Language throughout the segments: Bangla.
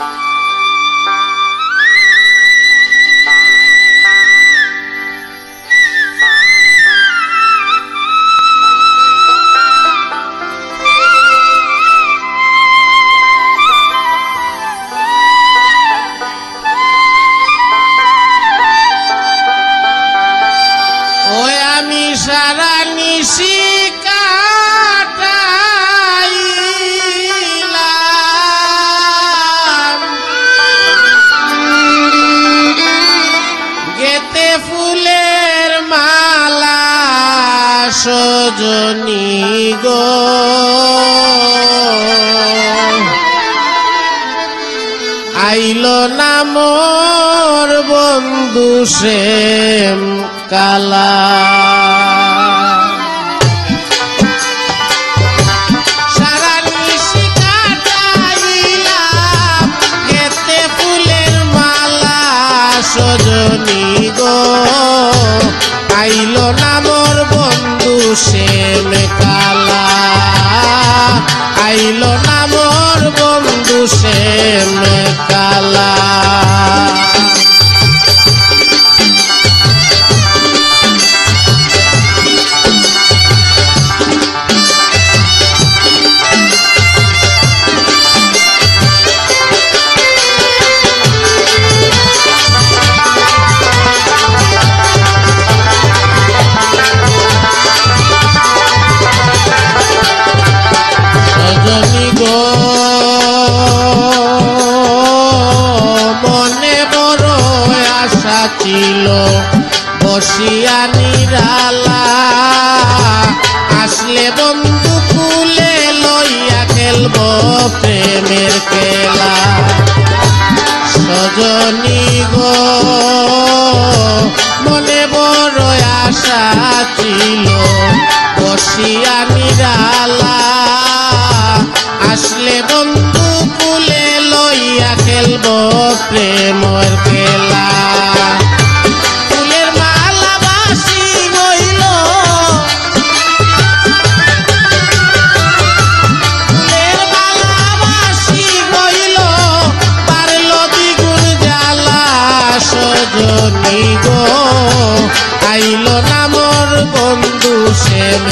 我呀，迷失了你心。সজনী গো। আইল না মোর বন্ধু সে কালা। আইল না ছিল বসিয়া নিরালা। আসলে বন্ধু কুলে লইয়া খেলব প্রেমের খেলা। সজনী গো, মনে বড় আশা ছিল, বসিয়া নিরালা। আসলে বন্ধু কুলে লইয়া খেলব প্রেমের বন্ধু সেম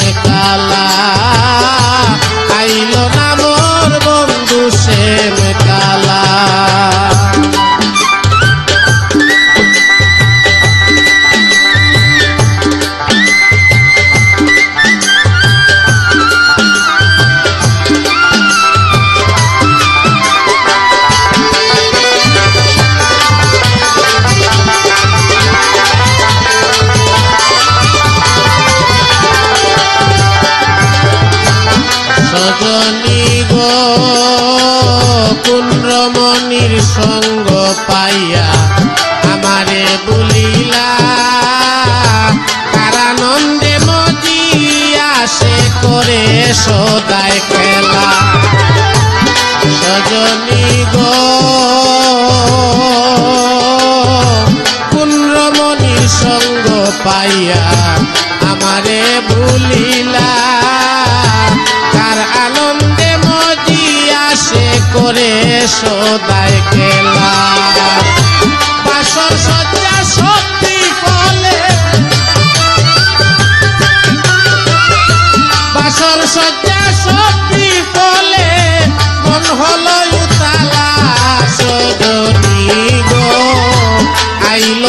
কুন্দ্রমণির সঙ্গ পাইয়া আমারে বলিলা কারানন্দে মজিয়া সে করে সদায় খেলা। সজনী করে সদায় খেলা বাসর সজ্জা শক্তি ফলে। বাসর সজ্জা উতালা সজনী গো। আইল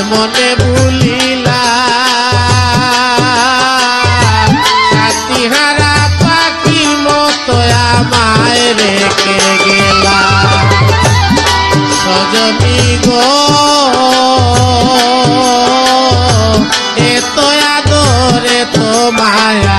কেমনে ভুলিলা। হারা পাখির মতো আমায় রেখে গেলা। জননী গো এত আদর এত মায়া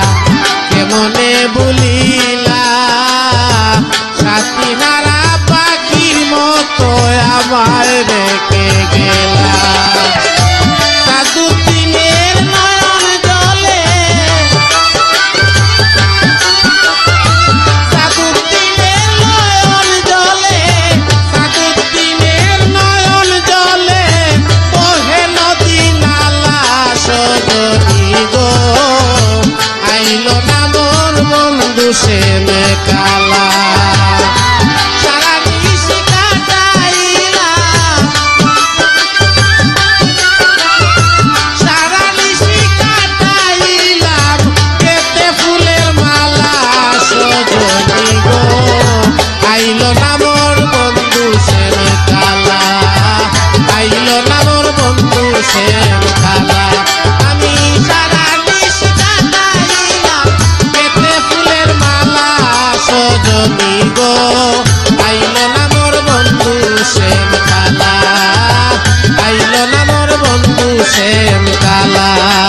la la